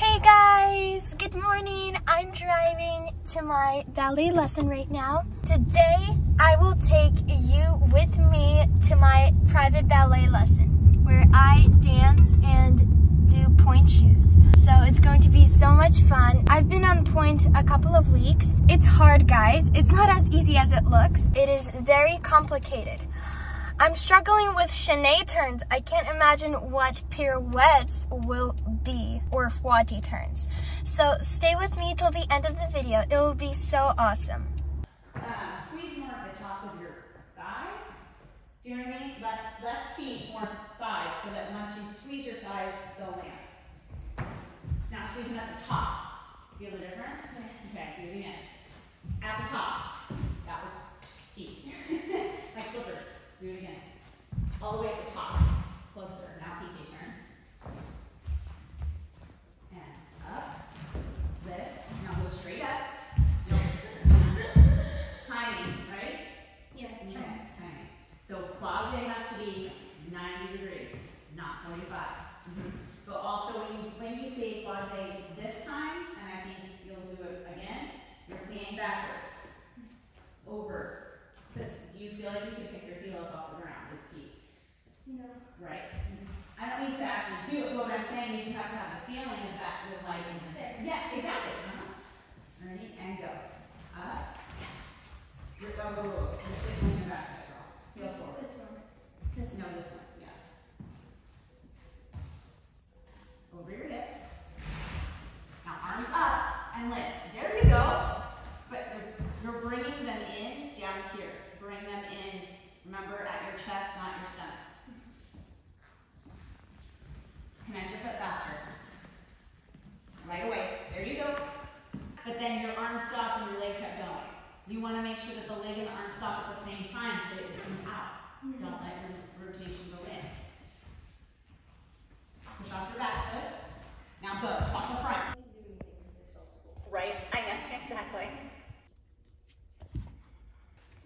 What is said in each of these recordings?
Hey guys, good morning. I'm driving to my ballet lesson right now. Today, I will take you with me to my private ballet lesson where I dance and do pointe shoes. So it's going to be so much fun. I've been on pointe a couple of weeks. It's hard, guys. It's not as easy as it looks. It is very complicated. I'm struggling with chaîné turns. I can't imagine what pirouettes will be or fouetté turns. So stay with me till the end of the video. It will be so awesome. Um, squeeze more at the tops of your thighs. Do you know what I mean? Less, less feet, more thighs, so that once you squeeze your thighs, they'll land. Now squeezing at the top. Feel the difference? Okay, do it again. At the top. That was feet. like flippers. Do it again. All the way at the top. Closer. Now PK not 45. But also when you, when you play quasi this time, and I think you'll do it again, you're playing backwards. Over. Because do you feel like you can pick your heel up off the ground this feet? No. Right. I don't need to actually do it, but what I'm saying is you have to have the feeling of that with like in the There. Yeah, exactly. Uh-huh. Ready? And go. Up. You're, whoa, whoa, whoa. You're sitting on your back, that's wrong. Heel forward. This one. This No, this one, yeah. Over your hips. Now arms up and lift. There you go. But you're, you're bringing them in down here. Bring them in, remember, at your chest, not your stomach. Connect your foot faster. Right away. There you go. But then your arm stopped and your leg kept going. You want to make sure that the leg and the arm stop at the same time so that it can out. Hmm. Don't let your rotation go in. Push off your back foot. Now go. Stop the front. Right? I know, exactly.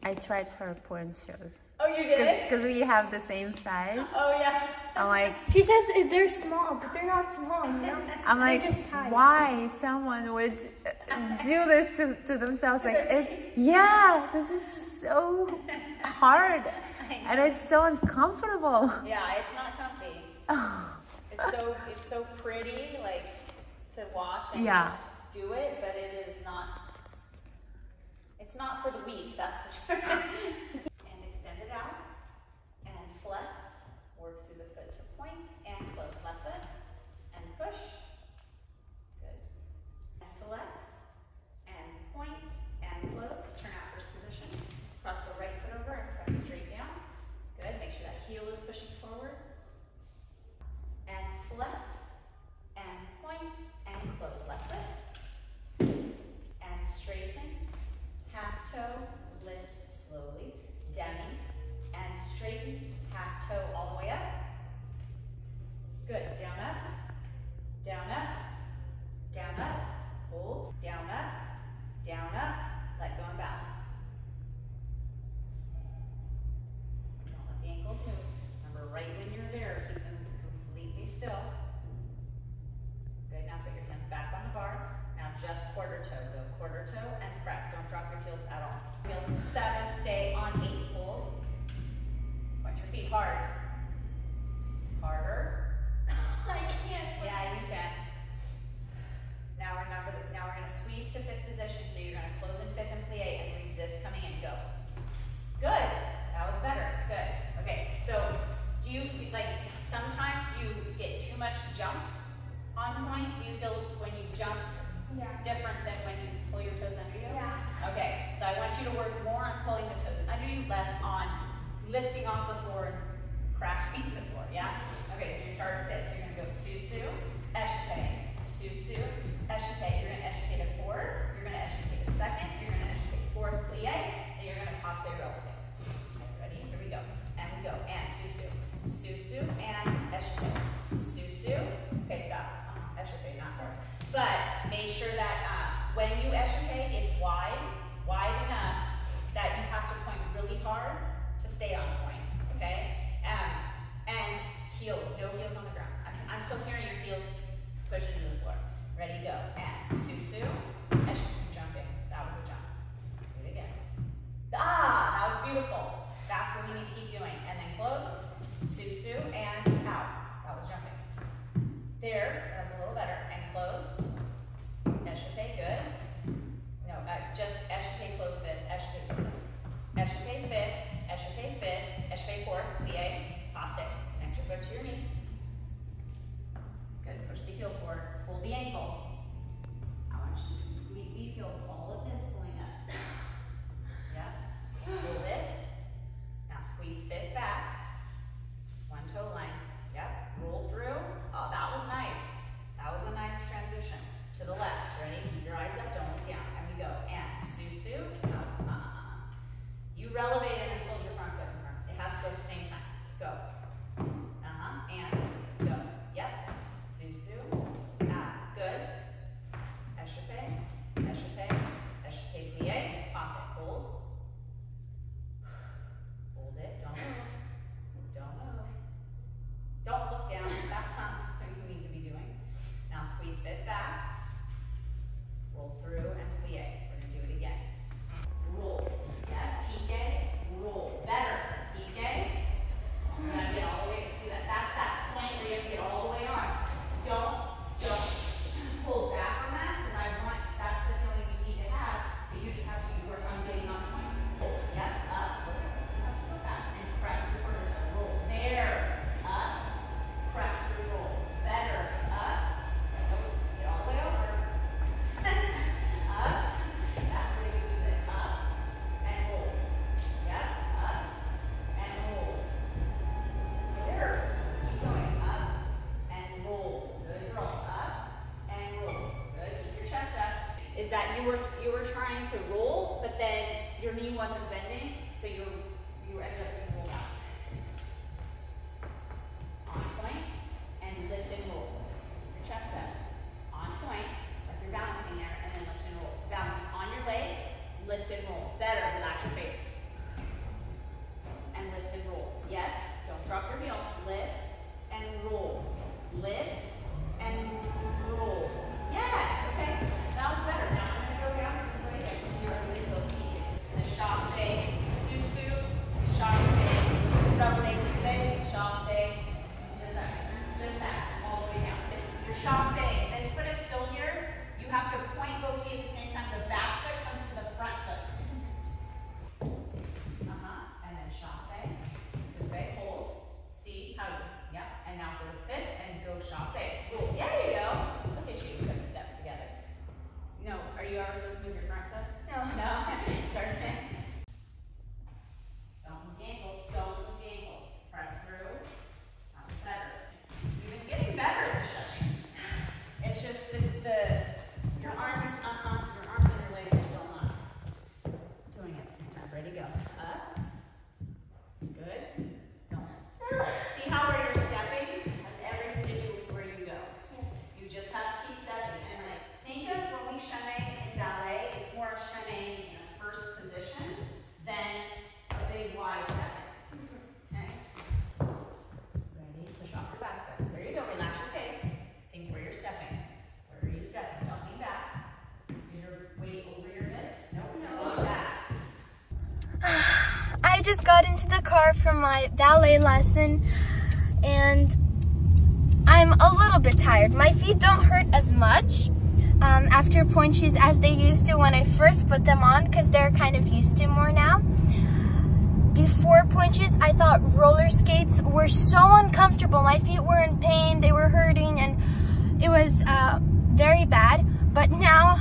I tried her pointe shoes Oh, you did? because we have the same size. Oh, yeah. I'm like, She says they're small, but they're not small, you know? I'm like, just why someone would do this to, to themselves? Like, it, yeah, this is so hard and it's so uncomfortable. Yeah, it's not comfy. It's so it's so pretty, like to watch and Yeah. do it, but it is not. It's not for the weak, that's for sure. and extend it out, and flex. Work through the foot to point and close left foot, and push. Good. And flex, and point, and close. Turn out first position. Cross the right foot over and press straight down. Good. Make sure that heel is pushing forward and flex, and point, and close left foot, and straighten, half toe, lift slowly, demi, and straighten, half toe all the way up. Good, down up, down up, down up, hold, down up, down up, let go and balance. Don't let the ankles move. Remember, right when you're there, keep them completely still. Good, now put your hands back on the bar. Now just quarter toe, go quarter toe and press. Don't drop your heels at all. Heels to seven, stay on eight, hold. Point your feet hard. Harder. I can't. Yeah, you can. Now remember that, now we're gonna squeeze to fifth position, so you're gonna close in fifth and plie and resist coming in, go. Good, that was better, good. Okay, so do you, feel like, sometimes you get too much jump on point? Do you feel when you jump Yeah. different than when you pull your toes under you? Yeah. Okay, so I want you to work more on pulling the toes under you, less on lifting off the floor and crashing into the floor, yeah? Okay, so you're starting fit, so you're gonna go sous-sus, eshke, sous-sus, eshke. You're gonna eshke to fourth, you're gonna eshke to second, you're gonna eshke fourth plie, and you're gonna passe releve. Okay, ready? Here we go. And we go. And. Sous-sus I'm, still hearing your heels push into the floor. Ready, go. And sous-sus, esh, jumping. That was a jump. Do it again. Ah, that was beautiful. That's what we need to keep doing. And then close, sous-sus, and out. That was jumping. There, that was a little better. And close, échappé, good. No, uh, just échappé, close fit, échappé, close fit. Échappé, fit, échappé, fit, échappé, fourth, plie, passe. Connect your foot to your knee. Is that you were you were trying to roll, but then your knee wasn't bending, so you you ended up being rolled out. On pointe and lift and roll. Keep your chest up. On pointe, like you're balancing there, and then lift and roll. Balance on your leg, lift and roll. Better. Relax your face and lift and roll. Yes, don't drop your heel. Lift and roll. Lift and roll. Yes, okay. That was better. Now I'm gonna go down this way again because you're really low key. The chasse, sous-sus, chasse, doubling leg, chasse. Does that make sense? Just that, all the way down. Your chasse, this foot is still here. You have to point both feet at the same time. The back foot comes to the front foot. Uh-huh, and then chasse, good way, hold, see how you, yep, and now go fit and go chasse, cool, yeah, there you go, look at you putting steps together. You know, are you ever supposed to move your front foot? No. No, start again. Don't move the ankle, don't move the ankle, press through, that was better. You've been getting better at the shovings. It's just the, the, your arms, uh-huh, your arms and your legs are still not doing it at the same time. Ready, go. Up. Good. Don't. See how where you're stepping has everything to do with where you go. You just have to keep stepping. And like, think of when we chemin in ballet, it's more of chemin in a first position than a big wide step. Okay. Ready? Push off your back foot. There you go. Relax your face. Think where you're stepping. Where are you stepping? Don't lean back. Is your weight over your hips? Nope. No. Go back. I just got into the car from my ballet lesson and I'm a little bit tired. My feet don't hurt as much um, after pointe shoes as they used to when I first put them on because they're kind of used to more now. Before pointe shoes, I thought roller skates were so uncomfortable. My feet were in pain, they were hurting, and it was uh, very bad. But now,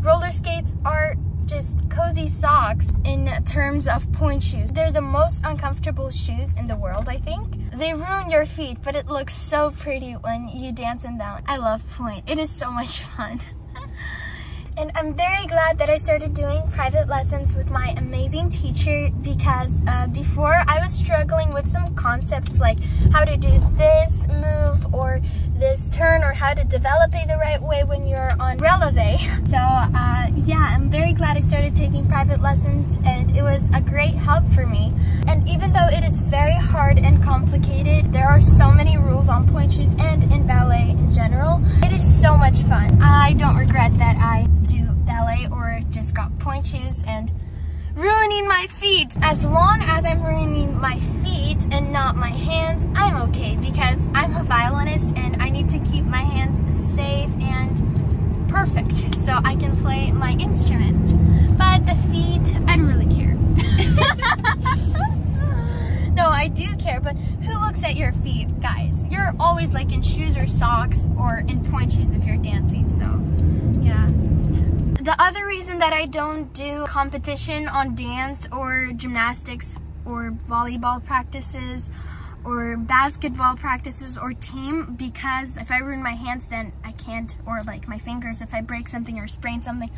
roller skates are just cozy socks in terms of pointe shoes. They're the most uncomfortable shoes in the world, I think. They ruin your feet, but it looks so pretty when you dance in them. I love pointe. It is so much fun. And I'm very glad that I started doing private lessons with my amazing teacher because uh, before I was struggling with some concepts like how to do this move or this turn or how to develop it the right way when you're on releve. So uh, yeah, I'm very glad I started taking private lessons and it was a great help for me. And even though it is very hard and complicated, there are so many rules on pointe shoes and in ballet in general. It is so much fun. I don't regret that I ballet or just got pointe shoes and ruining my feet. As long as I'm ruining my feet and not my hands, I'm okay because I'm a violinist and I need to keep my hands safe and perfect so I can play my instrument. But the feet, I don't really care. no, I do care, but who looks at your feet, guys? You're always like in shoes or socks or in pointe shoes if you're dancing, so. The other reason that I don't do competition on dance or gymnastics or volleyball practices or basketball practices or team because if I ruin my hands then I can't or like my fingers if I break something or sprain something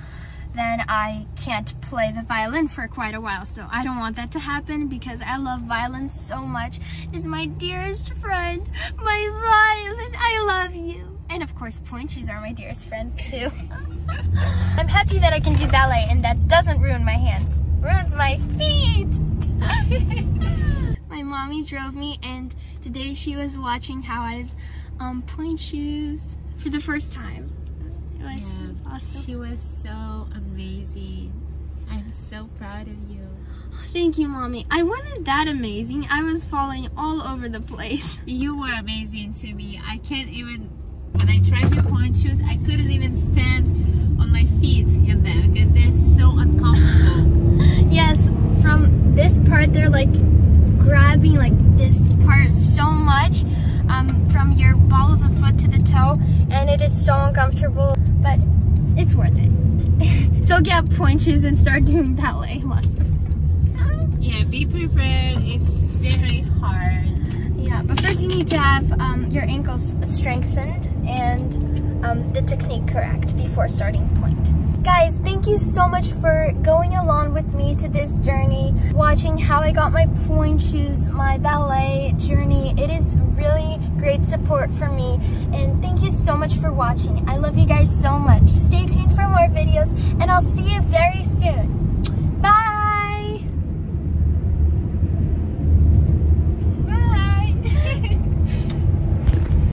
then I can't play the violin for quite a while. So I don't want that to happen because I love violin so much. Is my dearest friend my violin. I love you and of course, pointe shoes are my dearest friends too. I'm happy that I can do ballet and that doesn't ruin my hands. Ruins my feet! my mommy drove me and today she was watching how I was um, pointe shoes for the first time. It was Yeah. awesome. She was so amazing. I'm so proud of you. Thank you, mommy. I wasn't that amazing. I was falling all over the place. You were amazing to me. I can't even, when I tried your pointe shoes, I couldn't even stand on my feet in them because they're so uncomfortable. Yes, from this part, they're like grabbing like this part so much um, from your ball of the foot to the toe, and it is so uncomfortable, but it's worth it. so get pointe shoes and start doing ballet lessons. Yeah, be prepared. It's very hard. Yeah, but first you need to have um, your ankles strengthened and um, the technique correct before starting pointe. Guys, thank you so much for going along with me to this journey, watching how I got my pointe shoes, my ballet journey. It is really great support for me, and thank you so much for watching. I love you guys so much. Stay tuned for more videos, and I'll see you very soon.